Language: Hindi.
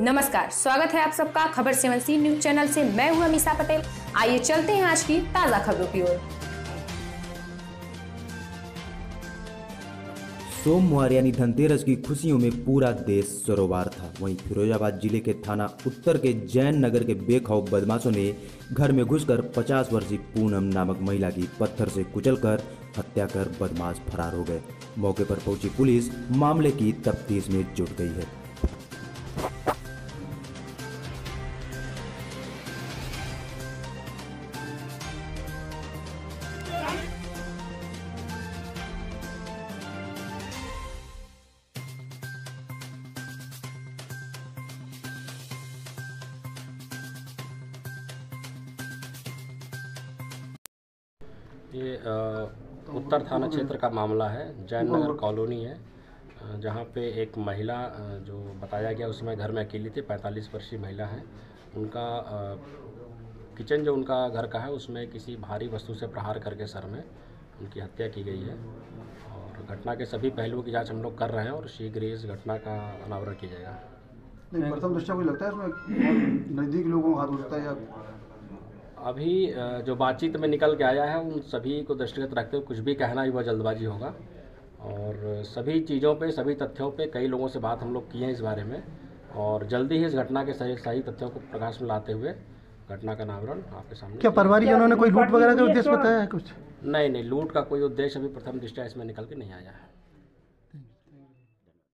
नमस्कार, स्वागत है आप सबका खबर सेवन सी न्यूज़ चैनल से। मैं हूँ अमीषा पटेल। आइए चलते हैं आज की ताज़ा खबरों की ओर। सोमवार यानी धनतेरस की खुशियों में पूरा देश सरोबार था। वहीं फिरोजाबाद ज़िले के थाना उत्तर के जैन नगर के बेखौफ बदमाशों ने घर में घुसकर 50 वर्षीय पूनम नामक महिला की पत्थर से कुचलकर हत्या कर बदमाश फरार हो गए। मौके पर पहुँची पुलिस, मामले की तफ्तीश में जुट गई है। ये उत्तर थाना क्षेत्र का मामला है। जैन नगर कॉलोनी है जहाँ पे एक महिला जो बताया गया उसमें घर में अकेली थी पैंतालीस वर्षीय महिला है। उनका किचन जो उनका घर का है उसमें किसी भारी वस्तु से प्रहार करके सर में उनकी हत्या की गई है। और घटना के सभी पहलुओं की जाँच हम लोग कर रहे हैं और शीघ्र ही इस घटना का अनावरण किया जाएगा। नहीं प्रथम दृष्टया मुझे लगता है इसमें नज़दीक लोगों का हाथ हो सकता है या अभी जो बातचीत में निकल के आया है उन सभी को दृष्टिगत रखते हुए कुछ भी कहना ही वह जल्दबाजी होगा। और सभी चीज़ों पे सभी तथ्यों पे कई लोगों से बात हम लोग किए हैं इस बारे में। और जल्दी ही इस घटना के सही सही तथ्यों को प्रकाश में लाते हुए घटना का अनावरण आपके सामने। क्या परिवारजनों ने कोई लूट वगैरह का उद्देश्य बताया है कुछ? नहीं नहीं लूट का कोई उद्देश्य अभी प्रथम दृष्टया इसमें निकल के नहीं आया है।